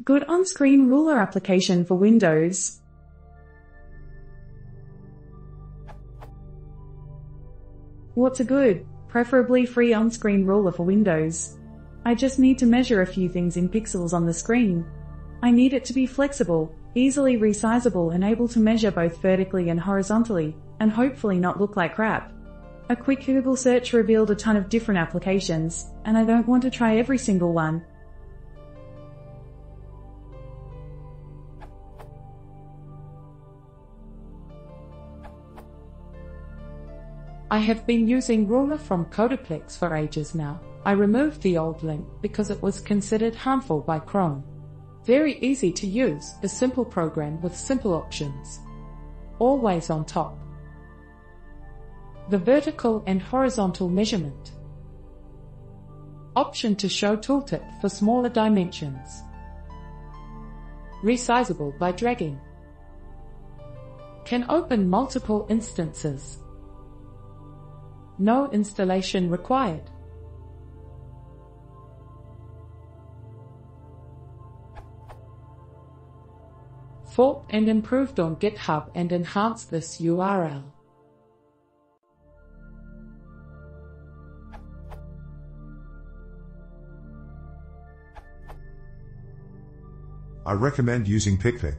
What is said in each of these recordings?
Good on-screen ruler application for Windows. What's a good, preferably free on-screen ruler for Windows? I just need to measure a few things in pixels on the screen. I need it to be flexible, easily resizable and able to measure both vertically and horizontally, and hopefully not look like crap. A quick Google search revealed a ton of different applications, and I don't want to try every single one. I have been using Ruler from CodePlex for ages now. I removed the old link because it was considered harmful by Chrome. Very easy to use, a simple program with simple options. Always on top. The vertical and horizontal measurement. Option to show tooltip for smaller dimensions. Resizable by dragging. Can open multiple instances. No installation required. Forked and improved on GitHub and enhanced this URL. I recommend using PicPick.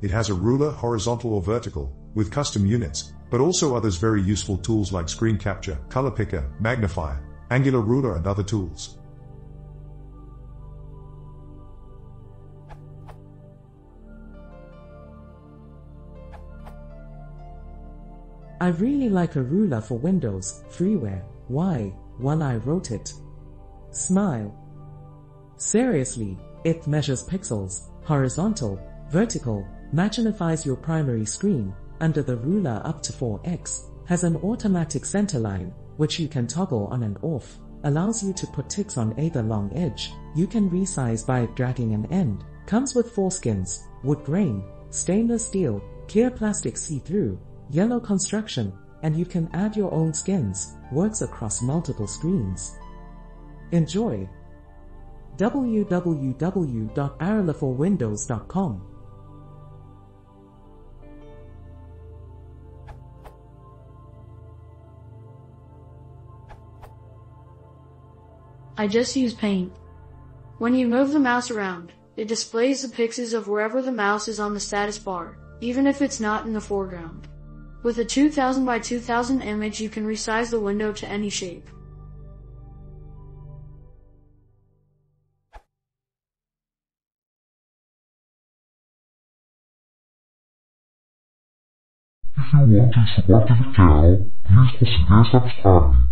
It has a ruler horizontal or vertical, with custom units, but also others very useful tools like screen capture, color picker, magnifier, angular ruler and other tools. I really like a ruler for Windows, freeware. Why? While I wrote it. Smile. Seriously, it measures pixels, horizontal, vertical, magnifies your primary screen, under the ruler up to 4x, has an automatic center line, which you can toggle on and off, allows you to put ticks on either long edge, you can resize by dragging an end, comes with four skins, wood grain, stainless steel, clear plastic see-through, yellow construction, and you can add your own skins, works across multiple screens. Enjoy! www.arulerforwindows.com I just use Paint. When you move the mouse around, it displays the pixels of wherever the mouse is on the status bar, even if it's not in the foreground. With a 2000 by 2000 image you can resize the window to any shape. If you want to support the channel, please consider subscribing.